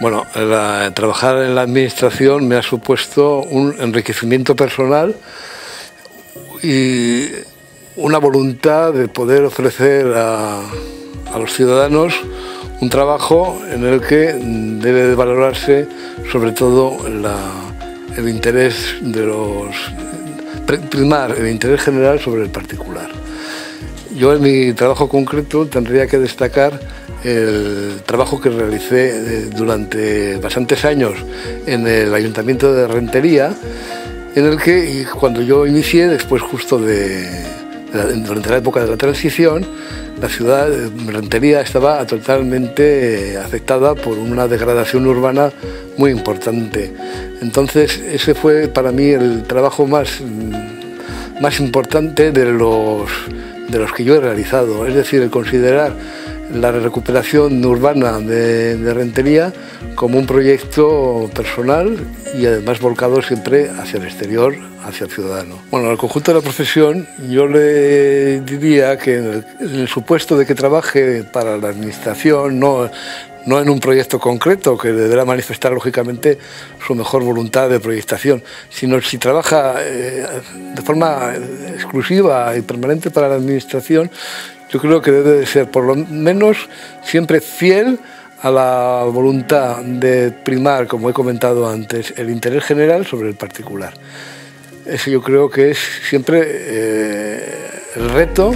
Bueno, trabajar en la administración me ha supuesto un enriquecimiento personal y una voluntad de poder ofrecer a, los ciudadanos un trabajo en el que debe valorarse sobre todo el interés de los primar el interés general sobre el particular. Yo en mi trabajo concreto tendría que destacar el trabajo que realicé eh, durante bastantes años en el Ayuntamiento de Rentería, en el que cuando yo inicié, después justo de, durante la época de la transición, la ciudad de Rentería estaba totalmente afectada por una degradación urbana muy importante. Entonces ese fue para mí el trabajo más, más importante de los, de los que yo he realizado, es decir, el considerar la recuperación urbana de, Rentería como un proyecto personal y además volcado siempre hacia el exterior, hacia el ciudadano. Bueno, al conjunto de la profesión yo le diría que en el, supuesto de que trabaje para la administración, no, no en un proyecto concreto que deberá manifestar lógicamente su mejor voluntad de proyectación, sino si trabaja eh, de forma exclusiva y permanente para la administración, yo creo que debe de ser por lo menos siempre fiel a la voluntad de primar, como he comentado antes, el interés general sobre el particular. Ese yo creo que es siempre eh, el reto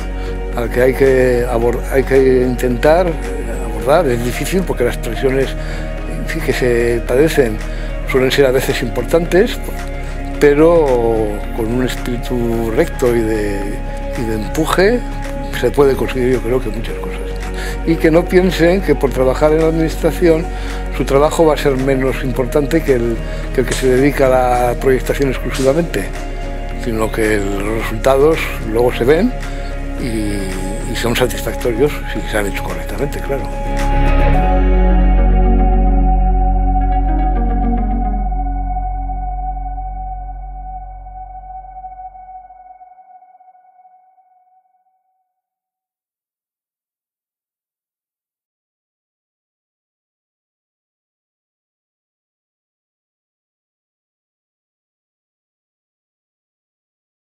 al que hay que, hay que intentar abordar. Es difícil porque las presiones que se padecen suelen ser a veces importantes, pero con un espíritu recto y de, y de empuje se puede conseguir yo creo que muchas cosas. Y que no piensen que por trabajar en la administración su trabajo va a ser menos importante que el que, se dedica a la proyectación exclusivamente, sino que los resultados luego se ven y, y son satisfactorios si se han hecho correctamente, claro.